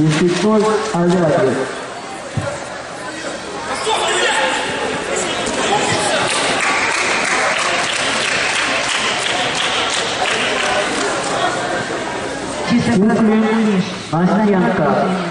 Институт авиации. Чисто Масляянка.